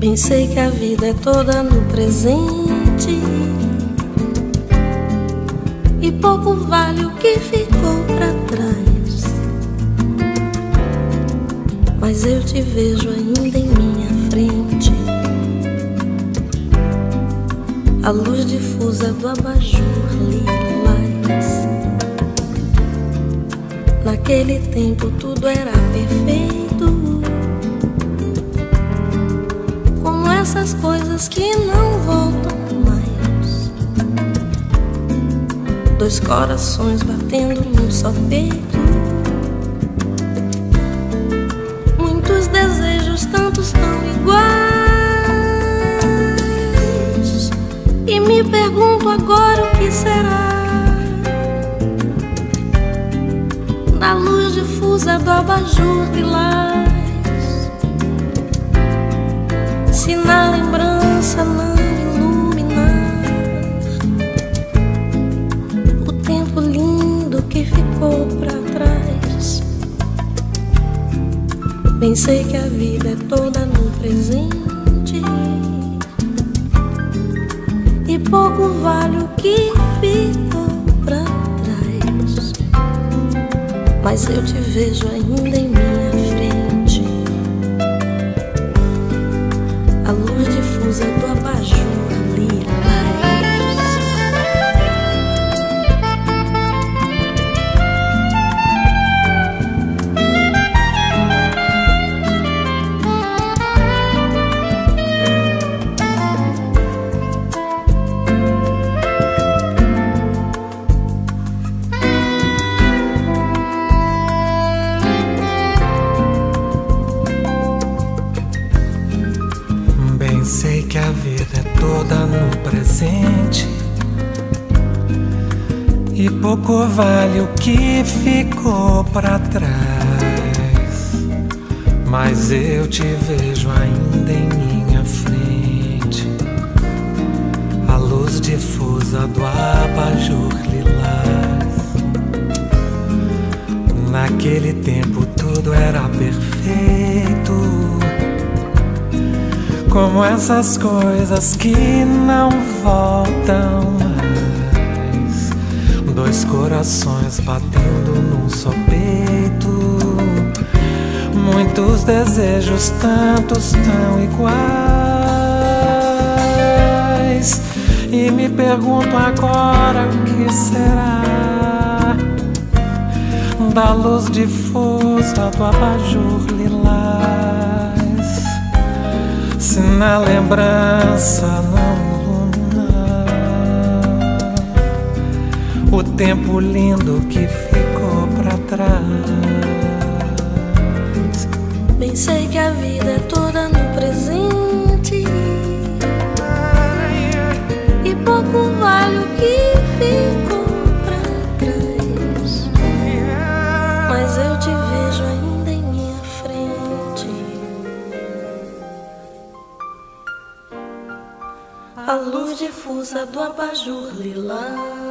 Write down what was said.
Pensei que a vida é toda no presente E pouco vale o que ficou para trás. Mas eu te vejo ainda em minha frente. A luz difusa do abajur lilás Naquele tempo tudo era perfeito. Essas coisas que não Dois corações batendo num só peito. Muitos desejos, tantos tão iguais. E me pergunto agora o que será da luz difusa do abajur de lá. se na Pensei que a vida é toda no presente e pouco vale o que ficou para trás. Mas eu te vejo ainda em minha frente. usando abajur pouco vale o que ficou para trás. Mas eu te vejo ainda em minha frente, a luz difusa do abajur lilás. Naquele tempo tudo era perfeito como essas coisas que não voltam. Dois corações batendo num só peito. Muitos desejos, tantos tão iguais. E me pergunto agora o que será da luz difusa do abajur lilás se na lembrança não o tempo lindo que ficou para trás. Bem sei que a vida é toda no presente e pouco vale o que ficou para trás. Mas eu te vejo ainda em minha frente. A luz difusa do abajur lilás